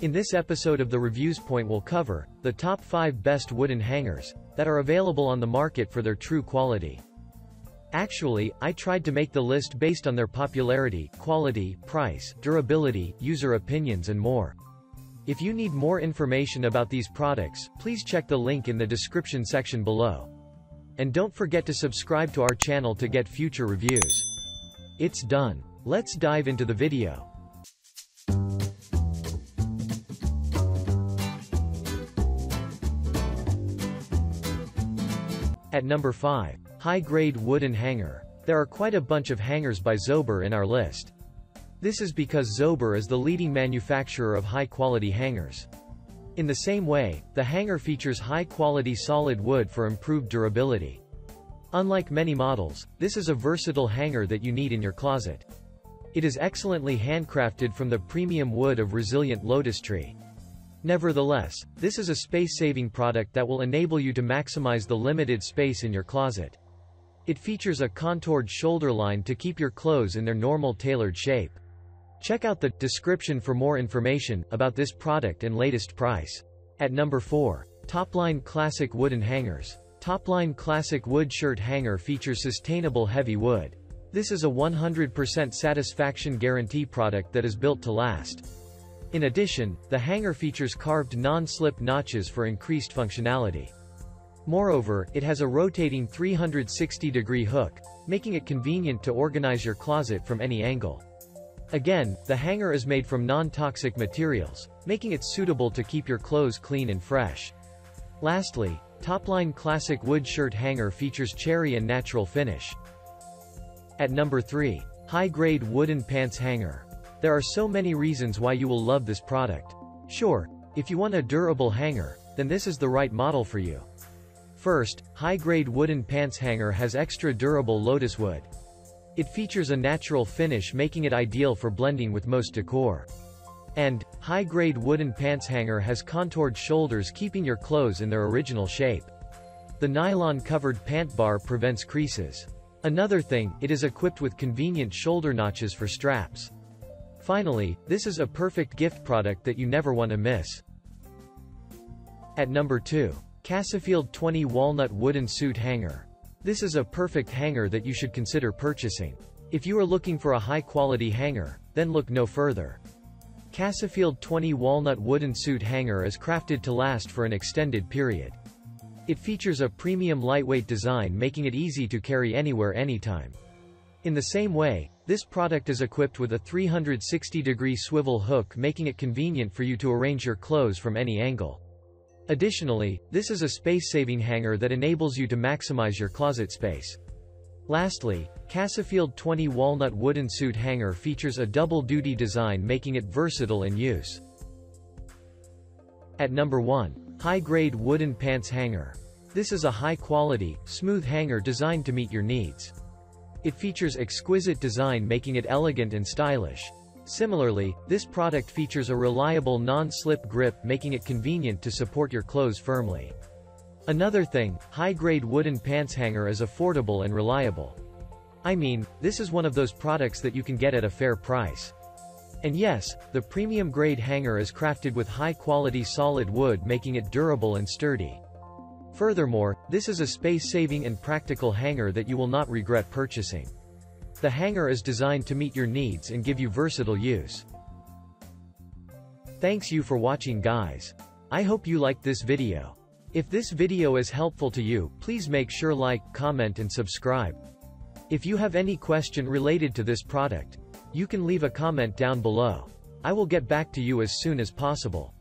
In this episode of the Reviews Point we'll cover, the top 5 best wooden hangers, that are available on the market for their true quality. Actually, I tried to make the list based on their popularity, quality, price, durability, user opinions and more. If you need more information about these products, please check the link in the description section below. And don't forget to subscribe to our channel to get future reviews. It's done. Let's dive into the video. At number 5. High-grade wooden hanger. There are quite a bunch of hangers by Zober in our list. This is because Zober is the leading manufacturer of high-quality hangers. In the same way, the hanger features high-quality solid wood for improved durability. Unlike many models, this is a versatile hanger that you need in your closet. It is excellently handcrafted from the premium wood of resilient lotus tree. Nevertheless, this is a space-saving product that will enable you to maximize the limited space in your closet. It features a contoured shoulder line to keep your clothes in their normal tailored shape. Check out the description for more information about this product and latest price. At number 4. Topline Classic Wooden Hangers. Topline Classic Wood Shirt Hanger features sustainable heavy wood. This is a 100% satisfaction guarantee product that is built to last. In addition, the hanger features carved non-slip notches for increased functionality. Moreover, it has a rotating 360-degree hook, making it convenient to organize your closet from any angle. Again, the hanger is made from non-toxic materials, making it suitable to keep your clothes clean and fresh. Lastly, Topline Classic Wood Shirt Hanger features cherry and natural finish. At number 3. High-grade wooden pants hanger. There are so many reasons why you will love this product. Sure, if you want a durable hanger, then this is the right model for you. First, high-grade wooden pants hanger has extra durable lotus wood. It features a natural finish making it ideal for blending with most decor. And, high-grade wooden pants hanger has contoured shoulders keeping your clothes in their original shape. The nylon-covered pant bar prevents creases. Another thing, it is equipped with convenient shoulder notches for straps. Finally, this is a perfect gift product that you never want to miss. At number 2. Casafield 20 Walnut Wooden Suit Hanger. This is a perfect hanger that you should consider purchasing. If you are looking for a high-quality hanger, then look no further. Casafield 20 Walnut Wooden Suit Hanger is crafted to last for an extended period. It features a premium lightweight design making it easy to carry anywhere anytime. In the same way, this product is equipped with a 360-degree swivel hook making it convenient for you to arrange your clothes from any angle. Additionally, this is a space-saving hanger that enables you to maximize your closet space. Lastly, Casafield 20 Walnut Wooden Suit Hanger features a double-duty design making it versatile in use. At number 1. High-grade wooden pants hanger. This is a high-quality, smooth hanger designed to meet your needs. It features exquisite design making it elegant and stylish. Similarly, this product features a reliable non-slip grip making it convenient to support your clothes firmly. Another thing, high-grade wooden pants hanger is affordable and reliable. I mean, this is one of those products that you can get at a fair price. And yes, the premium grade hanger is crafted with high-quality solid wood making it durable and sturdy. Furthermore, this is a space-saving and practical hanger that you will not regret purchasing. The hanger is designed to meet your needs and give you versatile use. Thanks you for watching guys. I hope you liked this video. If this video is helpful to you, please make sure like, comment and subscribe. If you have any question related to this product, you can leave a comment down below. I will get back to you as soon as possible.